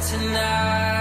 tonight.